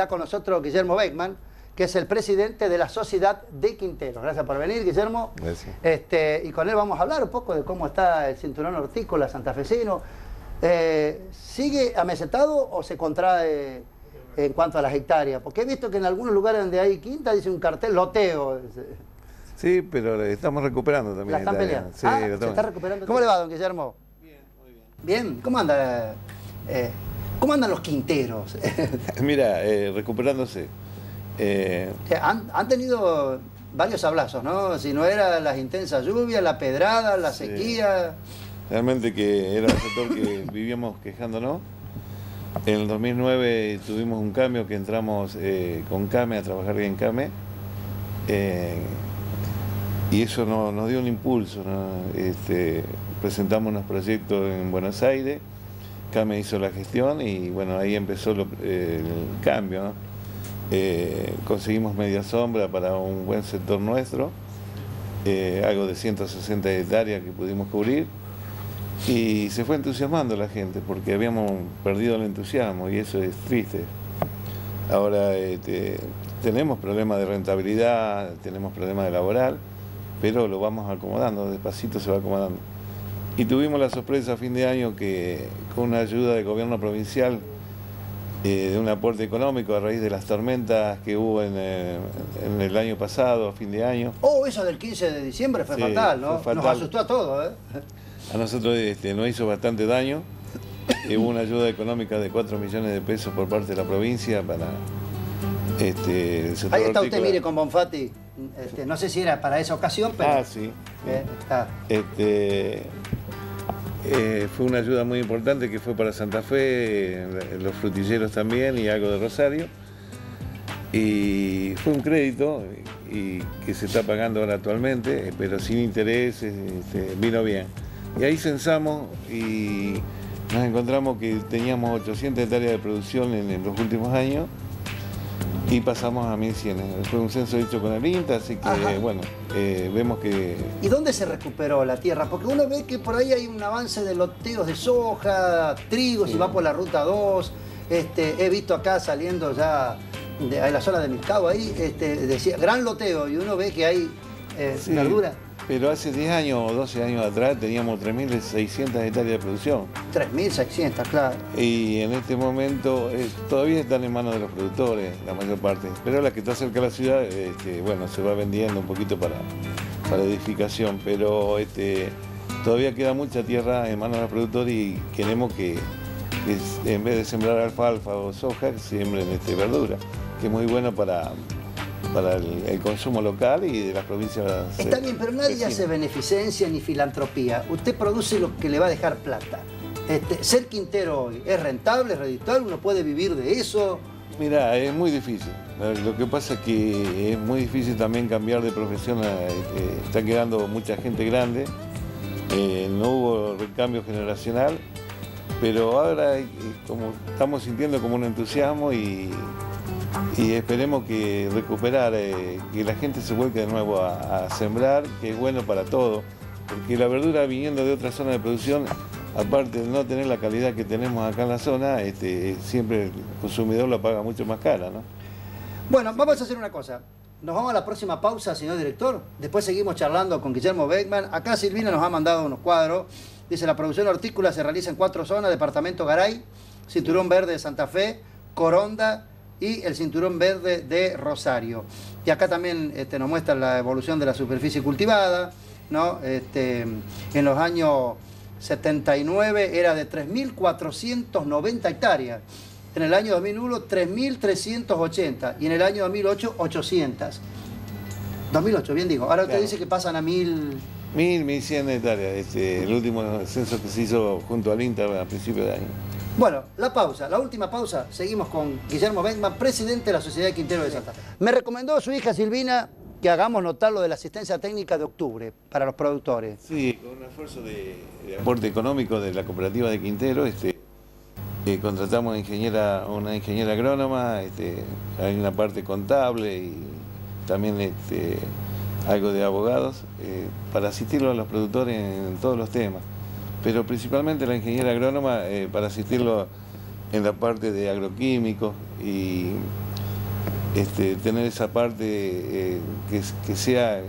está con nosotros Guillermo Beckman, que es el presidente de la Sociedad de Quinteros. Gracias por venir, Guillermo. Gracias. Este, y con él vamos a hablar un poco de cómo está el cinturón hortícola santafesino. Eh, ¿Sigue amesetado o se contrae en cuanto a las hectáreas? Porque he visto que en algunos lugares donde hay quinta dice un cartel loteo. Sí, pero le estamos recuperando también. ¿La están peleando? Sí, Ah, ¿se está recuperando? ¿Cómo le va, don Guillermo? Bien, muy bien. Bien, ¿cómo anda? eh, ¿Cómo andan los quinteros? Mira, eh, recuperándose. Eh, Que han, han tenido varios ablazos, ¿no? Si no era las intensas lluvias, la pedrada, la Sí. sequía. realmente que era un sector que vivíamos quejándonos. En el 2009 tuvimos un cambio que entramos eh, con CAME a trabajar bien CAME. eh, y eso no- nos dio un impulso. ¿no? Este, presentamos unos proyectos en Buenos Aires. CAME hizo la gestión y bueno, ahí empezó el cambio. ¿no? Eh, conseguimos media sombra para un buen sector nuestro, eh, algo de 160 hectáreas que pudimos cubrir. Y se fue entusiasmando la gente porque habíamos perdido el entusiasmo y eso es triste. Ahora este, tenemos problemas de rentabilidad, tenemos problemas de laboral, pero lo vamos acomodando, despacito se va acomodando. Y tuvimos la sorpresa a fin de año que con una ayuda del gobierno provincial, eh, de un aporte económico a raíz de las tormentas que hubo en, eh, en el año pasado, a fin de año, Oh, eso del 15 de diciembre fue Sí, fatal, ¿no? fue Nos asustó a todos, ¿eh? A nosotros este, nos hizo bastante daño. Hubo una ayuda económica de 4 millones de pesos por parte de la provincia para este, Ahí está usted, mire, con Bonfatti. Este, no sé si era para esa ocasión, pero Ah, sí. eh, está. Este, eh, fue una ayuda muy importante que fue para Santa Fe, los frutilleros también y algo de Rosario. Y fue un crédito y que se está pagando ahora actualmente, pero sin interés, este, vino bien. Y ahí censamos y nos encontramos que teníamos 800 hectáreas de producción en, en los últimos años y pasamos a 1100. Fue un censo hecho con el INTA, así que Ajá. bueno, eh, vemos que ¿Y dónde se recuperó la tierra? Porque uno ve que por ahí hay un avance de loteos de soja, trigo, si va por la ruta 2. Este, he visto acá saliendo ya de, la zona de Milcao ahí, este, decía, gran loteo, y uno ve que hay eh, Sí, verdura. Pero hace 10 años o 12 años atrás teníamos 3.600 hectáreas de producción 3.600, claro. y en este momento eh, todavía están en manos de los productores, la mayor parte. Pero la que está cerca de la ciudad, este, bueno, se va vendiendo un poquito para, para edificación, pero este, todavía queda mucha tierra en manos de los productores y queremos que, en vez de sembrar alfalfa o soja, siembren este, verdura, que es muy bueno para, para el, el consumo local y de las provincias. Está bien, pero nadie vecinas. hace beneficencia ni filantropía. Usted produce lo que le va a dejar plata. Este, ser quintero hoy es rentable, es redituable, uno puede vivir de eso. Mira, es muy difícil. Lo que pasa es que es muy difícil también cambiar de profesión. eh, está quedando mucha gente grande. eh, no hubo recambio generacional. Pero ahora como estamos sintiendo como un entusiasmo y, y esperemos que recuperar, eh, que la gente se vuelque de nuevo a, sembrar, que es bueno para todo. Porque la verdura viniendo de otra zona de producción, aparte de no tener la calidad que tenemos acá en la zona, este, siempre el consumidor la paga mucho más cara, ¿no? Bueno, vamos a hacer una cosa. Nos vamos a la próxima pausa, señor director. Después seguimos charlando con Guillermo Beckman. Acá Silvina nos ha mandado unos cuadros. Dice, la producción hortícola se realiza en cuatro zonas, Departamento Garay, Cinturón Verde de Santa Fe, Coronda y el Cinturón Verde de Rosario. Y acá también este, nos muestra la evolución de la superficie cultivada, ¿no? Este, en los años 79 era de 3.490 hectáreas. En el año 2001, 3.380. Y en el año 2008, 800. 2008, bien digo. Ahora usted Claro. dice que pasan a 1.000... Mil, mil cien hectáreas, este, el último censo que se hizo junto al INTA a principios de año. Bueno, la pausa, la última pausa. Seguimos con Guillermo Beckman, presidente de la Sociedad de Quintero de Santa Fe. Me recomendó su hija Silvina que hagamos notar lo de la asistencia técnica de octubre para los productores. Sí, con un esfuerzo de, de aporte económico de la cooperativa de Quintero, este, eh, contratamos ingeniera, una ingeniera agrónoma, este, hay una parte contable y también este, algo de abogados, eh, para asistirlo a los productores en, todos los temas. Pero principalmente la ingeniera agrónoma eh, para asistirlo en la parte de agroquímicos y este, tener esa parte eh, que, sea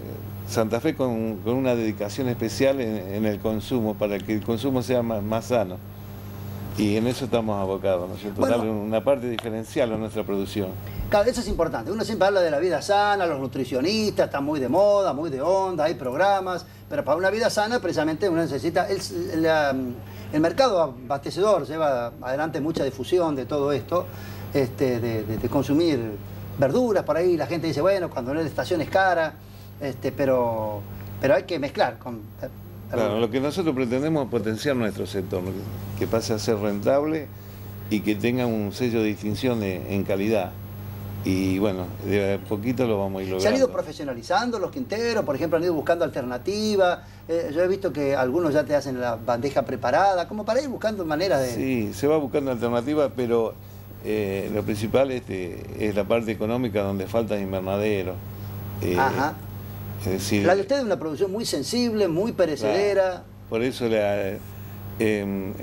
Santa Fe con, una dedicación especial en, el consumo, para que el consumo sea más, sano. Y en eso estamos abocados, ¿no es cierto? Darle una parte diferencial a nuestra producción. Claro, eso es importante. Uno siempre habla de la vida sana, los nutricionistas están muy de moda, muy de onda, hay programas, pero para una vida sana precisamente uno necesita... El, mercado abastecedor lleva adelante mucha difusión de todo esto, este, de consumir verduras por ahí, la gente dice, bueno, cuando la estación es cara, este, pero, pero hay que mezclar con... Claro, lo que nosotros pretendemos es potenciar nuestro sector, que pase a ser rentable y que tenga un sello de distinción en calidad. Y bueno, de a poquito lo vamos a ir logrando. ¿Se han ido profesionalizando los quinteros? Por ejemplo, han ido buscando alternativas. Eh, yo he visto que algunos ya te hacen la bandeja preparada, como para ir buscando maneras de... Sí, se va buscando alternativas, pero eh, lo principal este, es la parte económica donde faltan invernaderos. Eh, Ajá. la de usted es una producción muy sensible, muy perecedera. por eso, em,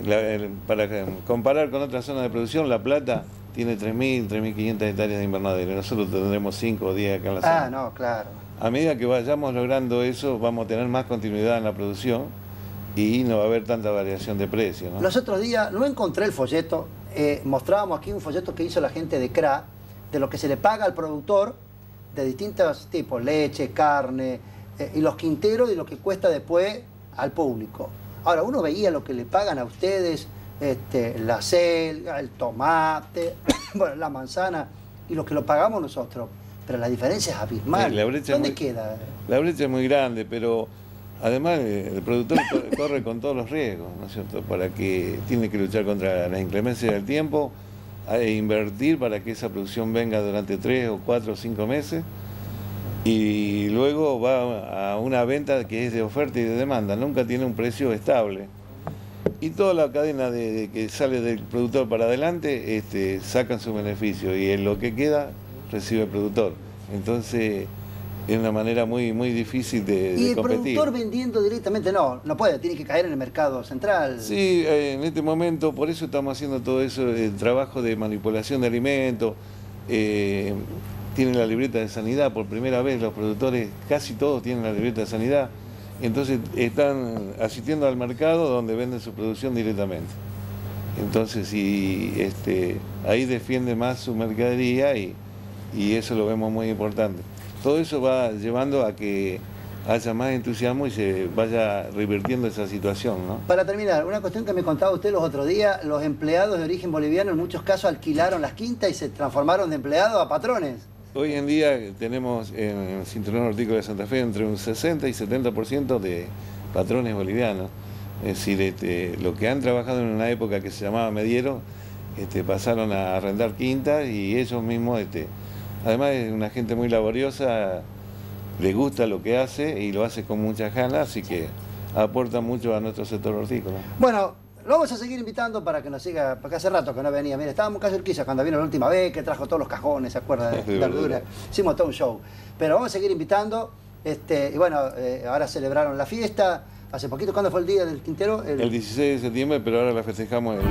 para comparar con otras zonas de producción, La Plata tiene 3.000, 3.500 hectáreas de invernadero. Nosotros tendremos 5 o 10 acá en la zona. Ah, no, claro. A medida que vayamos logrando eso, vamos a tener más continuidad en la producción y no va a haber tanta variación de precio. Los otros días no encontré el folleto, eh, mostrábamos aquí un folleto que hizo la gente de CRA, de lo que se le paga al productor de distintos tipos, leche, carne, eh, y los quinteros y lo que cuesta después al público. Ahora, uno veía lo que le pagan a ustedes, este, la selga, el tomate, bueno, la manzana, y lo que lo pagamos nosotros. Pero la diferencia es abismal. ¿Dónde queda? La brecha es muy grande, pero Además, eh, el productor corre con todos los riesgos, ¿no es cierto? Para que tiene que luchar contra las inclemencias del tiempo, e invertir para que esa producción venga durante tres o cuatro o cinco meses y luego va a una venta que es de oferta y de demanda, nunca tiene un precio estable. Y toda la cadena de, que sale del productor para adelante este, sacan su beneficio y en lo que queda recibe el productor. Entonces, es una manera muy muy difícil de, ¿Y el productor vendiendo directamente? No, no puede, tiene que caer en el mercado central. Sí, eh, en este momento, por eso estamos haciendo todo eso, el trabajo de manipulación de alimentos. Eh, tienen la libreta de sanidad, por primera vez los productores, casi todos tienen la libreta de sanidad, entonces están asistiendo al mercado donde venden su producción directamente. Entonces, y, este, ahí defiende más su mercadería y, y eso lo vemos muy importante todo eso va llevando a que haya más entusiasmo y se vaya revirtiendo esa situación. ¿no? Para terminar, una cuestión que me contaba usted los otros días, los empleados de origen boliviano en muchos casos alquilaron las quintas y se transformaron de empleados a patrones. Hoy en día tenemos en el Cinturón Hortícola de Santa Fe entre un 60 y 70% de patrones bolivianos. Es decir, este, lo que han trabajado en una época que se llamaba mediero, este, pasaron a arrendar quintas y ellos mismos este, Además es una gente muy laboriosa, le gusta lo que hace y lo hace con muchas ganas, así que aporta mucho a nuestro sector hortícola. Bueno, lo vamos a seguir invitando para que nos siga, porque hace rato que no venía. Mire, estábamos casi Urquiza cuando vino la última vez, que trajo todos los cajones, ¿se acuerda? De verdura. Hicimos todo un show. Pero vamos a seguir invitando. Este, y bueno, eh, ahora celebraron la fiesta. Hace poquito, ¿cuándo fue el día del Quintero? El, el 16 de septiembre, pero ahora la festejamos el